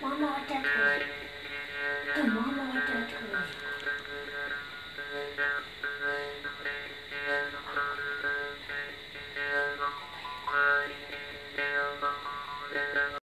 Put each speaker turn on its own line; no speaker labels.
Har tatuoinut. Mamma har tatuoinut.